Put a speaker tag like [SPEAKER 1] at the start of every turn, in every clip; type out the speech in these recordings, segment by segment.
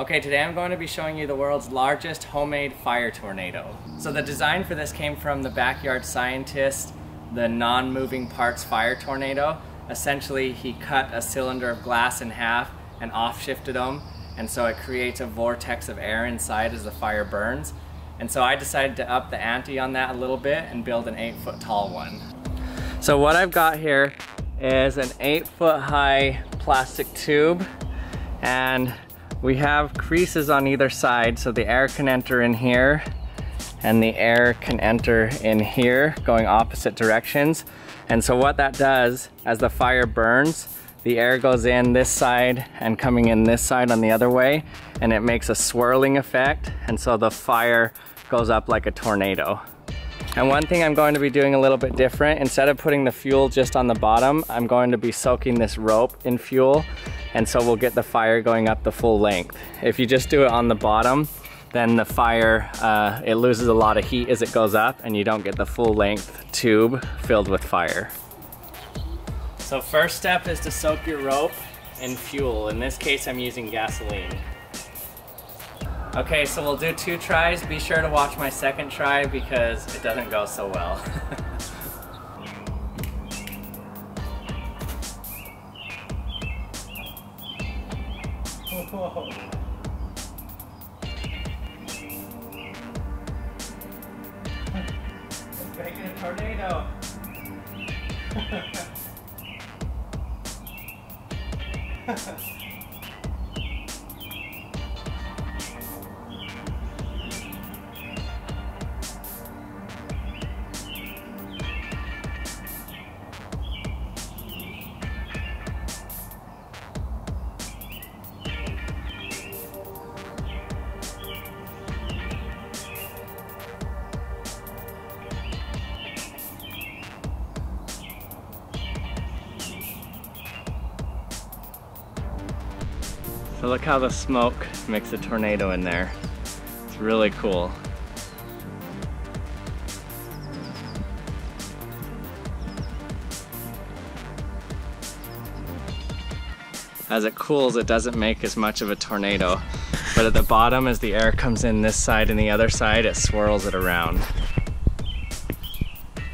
[SPEAKER 1] Okay, today I'm going to be showing you the world's largest homemade fire tornado. So the design for this came from the backyard scientist, the non-moving parts fire tornado. Essentially, he cut a cylinder of glass in half and off-shifted them, and so it creates a vortex of air inside as the fire burns. And so I decided to up the ante on that a little bit and build an eight foot tall one. So what I've got here is an eight foot high plastic tube and we have creases on either side so the air can enter in here and the air can enter in here going opposite directions. And so what that does as the fire burns, the air goes in this side and coming in this side on the other way and it makes a swirling effect and so the fire goes up like a tornado. And one thing I'm going to be doing a little bit different, instead of putting the fuel just on the bottom, I'm going to be soaking this rope in fuel and so we'll get the fire going up the full length. If you just do it on the bottom, then the fire, uh, it loses a lot of heat as it goes up and you don't get the full length tube filled with fire. So first step is to soak your rope in fuel. In this case, I'm using gasoline. Okay, so we'll do two tries. Be sure to watch my second try because it doesn't go so well. Whoa. Tornado. So look how the smoke makes a tornado in there. It's really cool. As it cools, it doesn't make as much of a tornado. But at the bottom, as the air comes in this side and the other side, it swirls it around.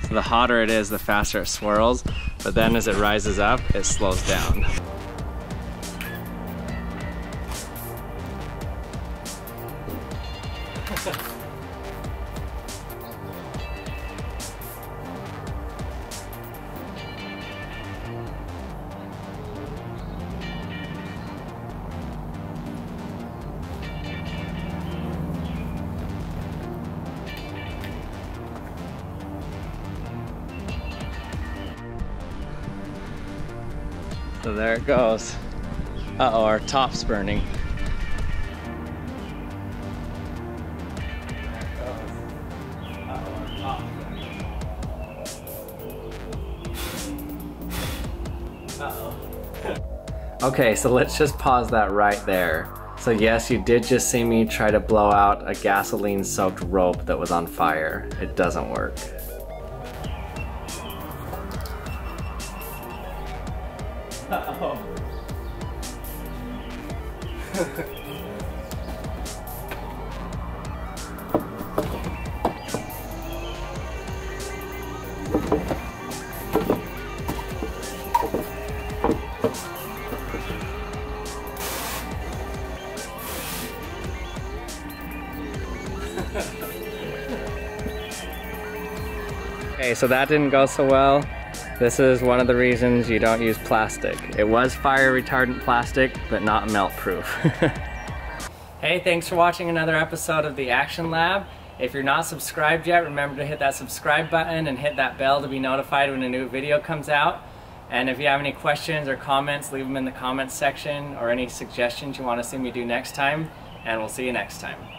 [SPEAKER 1] So the hotter it is, the faster it swirls, but then as it rises up, it slows down. So there it goes. Uh-oh, our top's burning. Okay, so let's just pause that right there. So yes, you did just see me try to blow out a gasoline soaked rope that was on fire. It doesn't work. Okay, so that didn't go so well. This is one of the reasons you don't use plastic. It was fire retardant plastic, but not melt proof. hey, thanks for watching another episode of the Action Lab. If you're not subscribed yet, remember to hit that subscribe button and hit that bell to be notified when a new video comes out. And if you have any questions or comments, leave them in the comments section or any suggestions you want to see me do next time. And we'll see you next time.